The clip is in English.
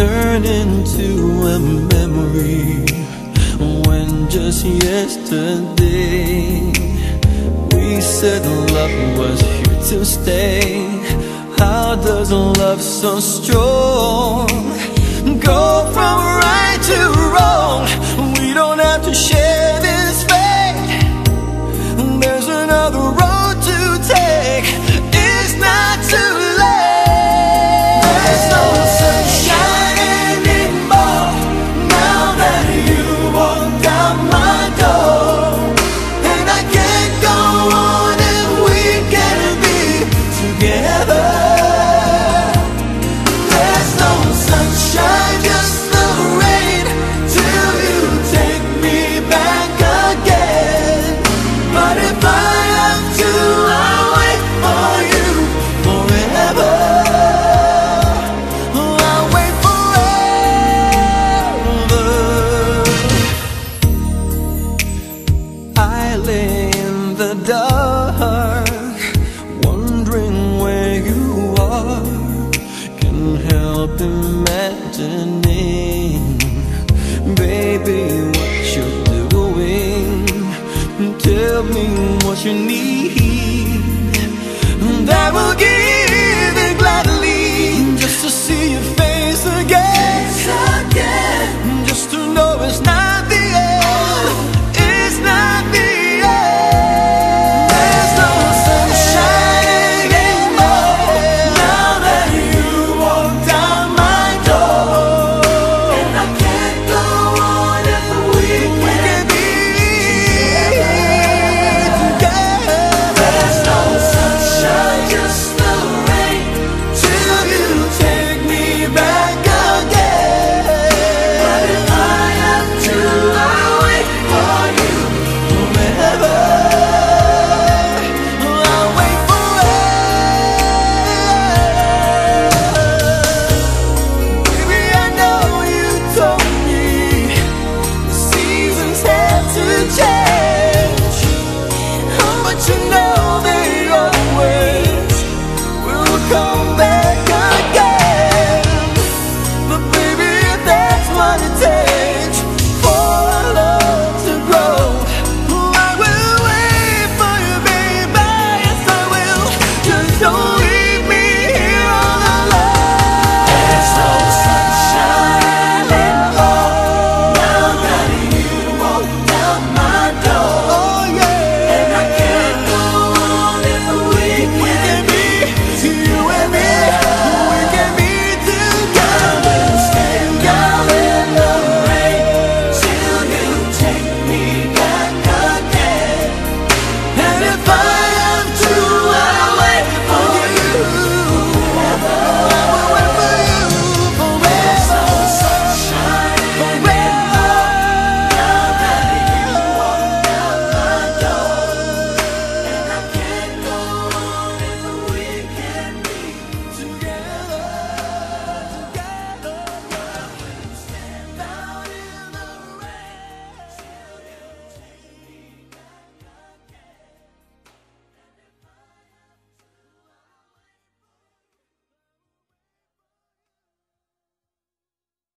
a memory When just yesterday We said love was here to stay. How does love so strong Go from right to wrong? We don't have to share imagining Baby, what you're doing? Tell me what you need